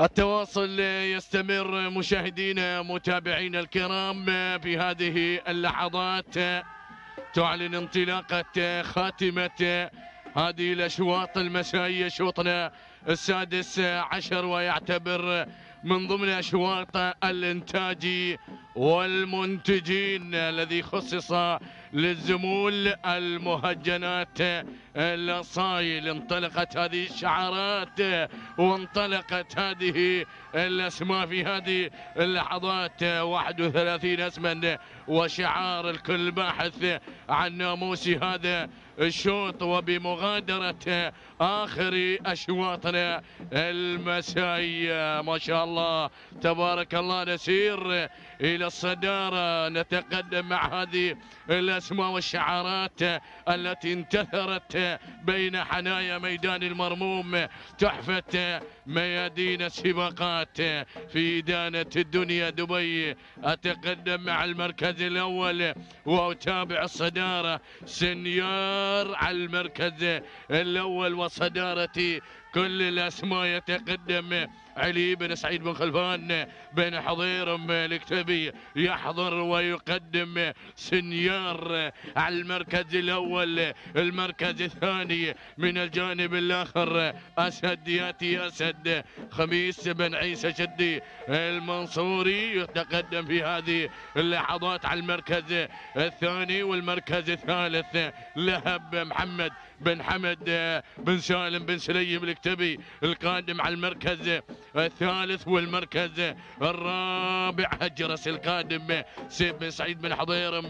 التواصل يستمر مشاهدينا متابعينا الكرام في هذه اللحظات. تعلن انطلاقة خاتمة هذه الأشواط المسائية شوطنا السادس عشر ويعتبر من ضمن أشواط الإنتاج والمنتجين الذي خصص للزمول المهجنات الأصايل. انطلقت هذه الشعارات وانطلقت هذه الأسماء في هذه اللحظات. 31 اسما وشعار الكل باحث عن ناموس هذا الشوط وبمغادرة آخر أشواطنا المسائية. ما شاء الله. تبارك الله نسير إلى الصدارة. نتقدم مع هذه الأسماء والشعارات التي انتثرت بين حنايا ميدان المرموم تحفة ميادين السباقات في دانة الدنيا دبي. أتقدم مع المركز الأول وأتابع الصدارة. سنيار على المركز الأول وصدارة كل الأسماء يتقدم. علي بن سعيد بن خلفان بن حضير الكتبي يحضر ويقدم. سنيار على المركز الأول المركز الثاني من الجانب الآخر. أسد يأتي أسد. خميس بن عيسى شدي المنصوري يتقدم في هذه اللحظات على المركز الثاني والمركز الثالث. لهب محمد بن حمد بن سالم بن سليم الكتبي القادم على المركز الثالث والمركز الرابع هجرس القادم سيف بن سعيد بن حضير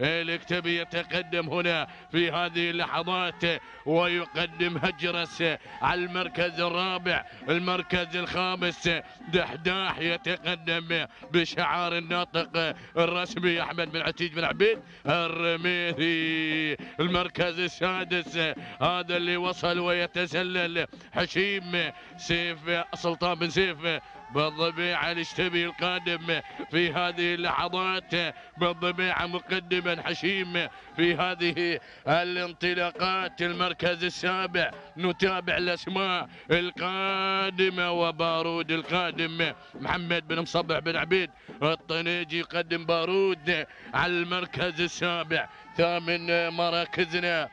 الكتبي يتقدم هنا في هذه اللحظات ويقدم هجرس على المركز الرابع المركز الخامس. دحداح يتقدم بشعار الناطق الرسمي أحمد بن عتيج بن عبيد الرميثي المركز السادس هذا اللي وصل ويتسلل. حشيم سيف سلطان بن سيف بالضبيعة الاشتبي القادم في هذه اللحظات بالضبيعة مقدما حشيم في هذه الانطلاقات. المركز السابع نتابع الأسماء القادمة وبارود القادم. محمد بن مصبح بن عبيد الطنيجي يقدم بارود على المركز السابع. ثامن مراكزنا.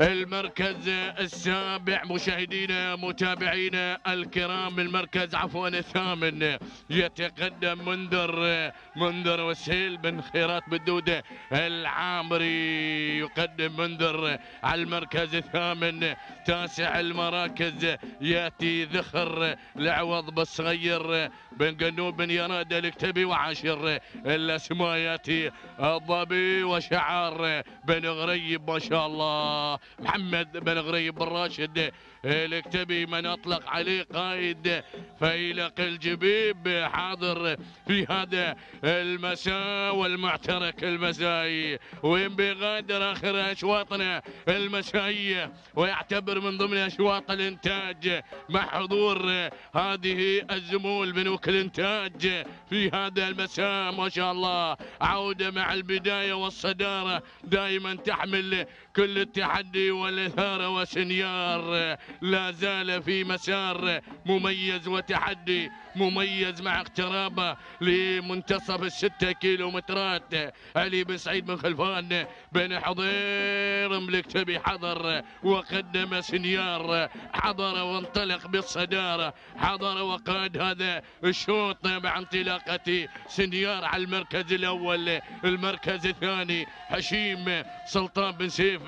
المركز السابع مشاهدينا متابعينا الكرام المركز عفوا الثامن يتقدم منذر منذر وسيل بن خيرات بدودة العامري يقدم منذر على المركز الثامن. تاسع المراكز يأتي ذخر العوض بالصغير بن قنوب بن يراد الكتبي وعاشر. الأسماء يأتي الضبي وشعار بن غريب ما شاء الله. محمد بن غريب بن راشد الكتبي من أطلق عليه قائد فيلق الجبيب حاضر في هذا المساء والمعترك المسائي وين بيغادر آخر أشواطنا المسائيه ويعتبر من ضمن أشواط الإنتاج مع حضور هذه الزمول بنوك الانتاج في هذا المساء ما شاء الله. عودة مع البداية والصدارة دائما تحمل كل التحدي. والاثاره وسنيار لا زال في مسار مميز وتحدي. مميز مع اقترابه لمنتصف الستة كيلومترات. علي بن سعيد بن خلفان بن حضير ملكتبي حضر وقدم سنيار. حضر وانطلق بالصدارة. حضر وقاد هذا الشوط مع انطلاقة سنيار على المركز الأول. المركز الثاني حشيم سلطان بن سيف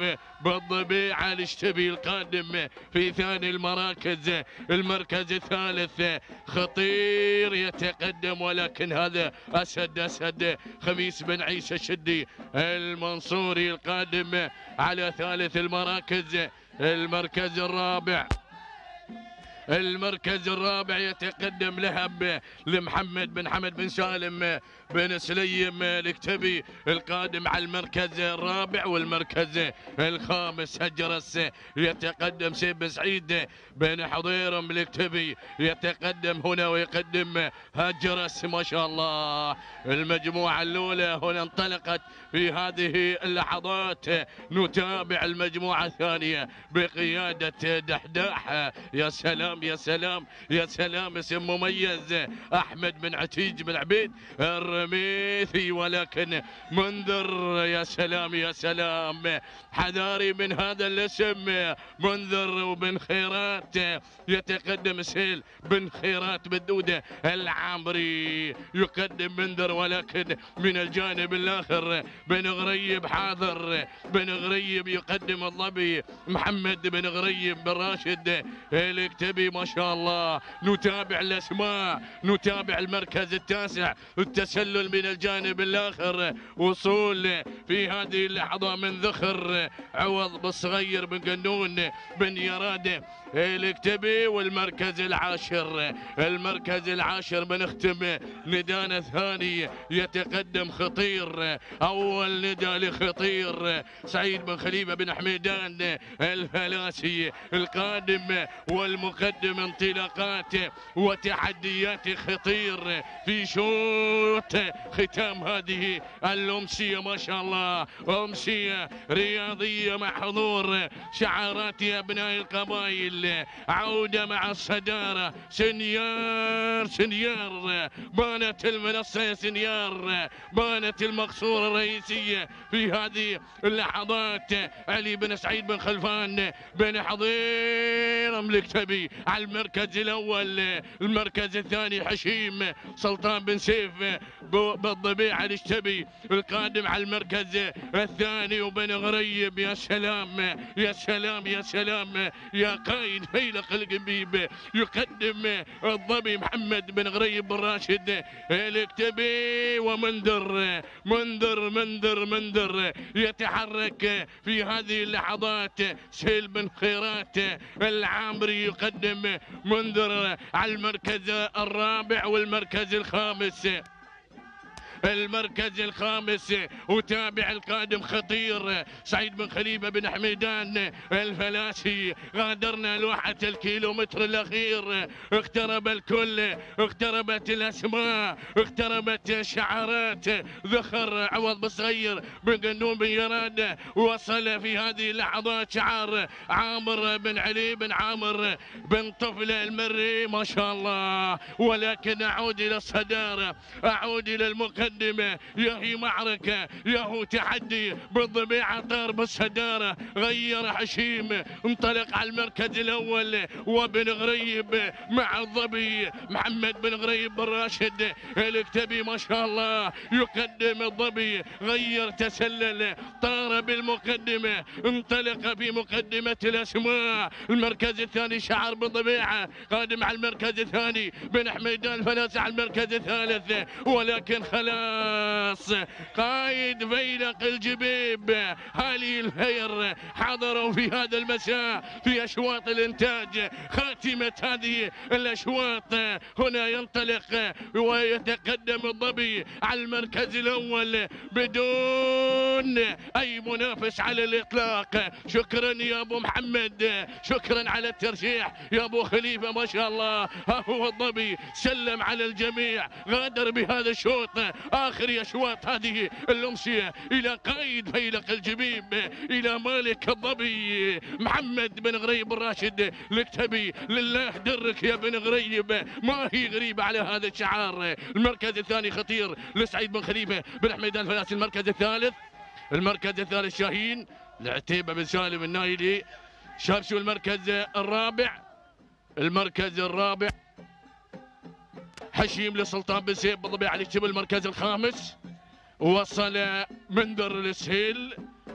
بالضبيعة الاشتبي القادم في ثاني المراكز. المركز الثالث خطير يتقدم ولكن هذا أسد أسد. خميس بن عيسى الشدي المنصوري القادم على ثالث المراكز المركز الرابع. المركز الرابع يتقدم لهب لمحمد بن حمد بن سالم بن سليم الكتبي القادم على المركز الرابع والمركز الخامس. هجرس يتقدم سيف بن سعيد بن حضيرم الكتبي يتقدم هنا ويقدم هجرس ما شاء الله. المجموعة الأولى هنا انطلقت في هذه اللحظات. نتابع المجموعة الثانية بقيادة دحداح. يا سلام يا سلام يا سلام اسم مميز. أحمد بن عتيج بن عبيد الرميثي ولكن منذر. يا سلام يا سلام. حذاري من هذا الاسم. منذر وبن خيرات. يتقدم سيل بن خيرات بالدودة العامري. يقدم منذر ولكن من الجانب الآخر. بن غريب حاضر. بن غريب يقدم الظبي. محمد بن غريب بن راشد. الكتبي ما شاء الله. نتابع الأسماء نتابع المركز التاسع التسلل من الجانب الآخر. وصول في هذه اللحظة من ذخر عوض بالصغير بن قنون بن يراد الكتبي والمركز العاشر. المركز العاشر بنختم ندانا ثاني يتقدم خطير. أول ندى لخطير. سعيد بن خليفة بن حميدان الفلاسي القادم والمقدم انطلاقات وتحديات خطير. في شوط ختام هذه الأمسية ما شاء الله. أمسية رياضية مع حضور شعارات أبناء القبائل. عودة مع الصدارة. سنيار سنيار. بانت المنصة يا سنيار. بانت المقصورة الرئيسية في هذه اللحظات. علي بن سعيد بن خلفان بن حضير. ملكتبي على المركز الأول. المركز الثاني حشيم سلطان بن سيف بالضبيعة الاشتبي القادم على المركز الثاني وبن غريب. يا سلام يا سلام يا سلام يا سعيد فيلق القبيب يقدم الظبي محمد بن غريب بن راشد الكتبي ومنذر منذر منذر منذر يتحرك في هذه اللحظات سيل بن خيرات. العامري يقدم منذر على المركز الرابع والمركز الخامس. المركز الخامس وتابع القادم خطير سعيد بن خليفة بن حميدان الفلاسي. غادرنا لوحة الكيلومتر الأخير. اقترب الكل. اقتربت الأسماء. اقتربت الشعارات ذخر عوض بصغير بن قنون بن يراد. وصل في هذه اللحظات شعار عامر بن علي بن عامر بن طفلة المري. ما شاء الله. ولكن أعود إلى الصدارة أعود إلى المقدمة مقدمة يا هي معركة يا هو تحدي. بالضبيعة طار بالصدارة غير حشيم انطلق على المركز الأول وبن غريب مع الظبي محمد بن غريب بن راشد. الكتبي ما شاء الله. يقدم الظبي غير تسلل. طار بالمقدمة. انطلق في مقدمة الأسماء. المركز الثاني شعر بالضبيعة. قادم على المركز الثاني. بن حميدان فلاس على المركز الثالث. ولكن خلاص الناس قائد فيلق الجبيب هالي الهير حضروا في هذا المساء في أشواط الإنتاج؟ خاتمة هذه الأشواط. هنا ينطلق ويتقدم الظبي على المركز الأول بدون أي منافس على الإطلاق. شكرا يا أبو محمد. شكرا على الترشيح. يا أبو خليفة ما شاء الله. ها هو الظبي سلم على الجميع. غادر بهذا الشوط. آخر أشواط هذه الأمسية إلى قائد فيلق الجبيب إلى مالك الظبي محمد بن غريب الراشد الكتبي لله درك يا بن غريب. ما هي غريبة على هذا الشعار؟ المركز الثاني خطير لسعيد بن خليفة بن حميد الفلاسي المركز الثالث المركز الثالث شاهين العتيبة بن سالم النايلي. شابشو المركز الرابع؟ المركز الرابع حشيم لسلطان بن سيف بالضبيعة يكتب المركز الخامس. وصل منذر السهيل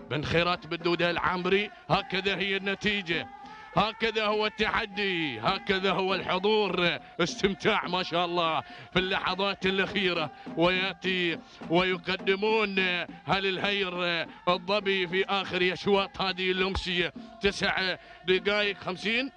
بن خيرات بالدودة العامري. هكذا هي النتيجة. هكذا هو التحدي. هكذا هو الحضور. استمتاع ما شاء الله في اللحظات الأخيرة. ويأتي ويقدمون هل الهير الظبي في آخر أشواط هذه الأمسية تسع دقائق خمسين.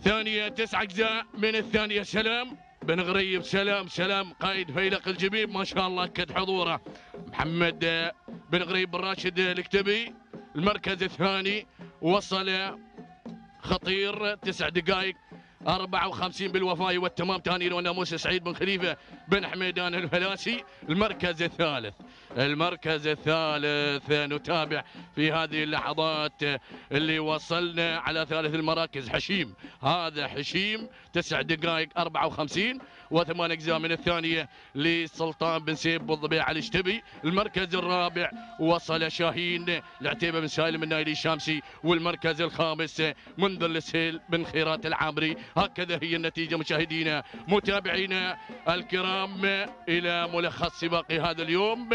ثانية تسع أجزاء من الثانية. سلام. بن غريب سلام سلام. قائد فيلق الجبيب ما شاء الله أكد حضوره. محمد بن غريب بن راشد الكتبي. المركز الثاني وصل خطير تسع دقائق. 54 بالوفاء والتمام. تاني وناموس سعيد بن خليفة بن حميدان الفلاسي. المركز الثالث المركز الثالث نتابع في هذه اللحظات اللي وصلنا على ثالث المراكز. حشيم هذا حشيم تسع دقائق 54 وثمان أجزاء من الثانية لسلطان بن سيف بالضبيع الاشتبي المركز الرابع وصل شاهين العتيبة بن سالم النايلي الشامسي والمركز الخامس منذر السهيل بن خيرات العامري. هكذا هي النتيجة مشاهدينا. متابعينا الكرام إلى ملخص سباق هذا اليوم.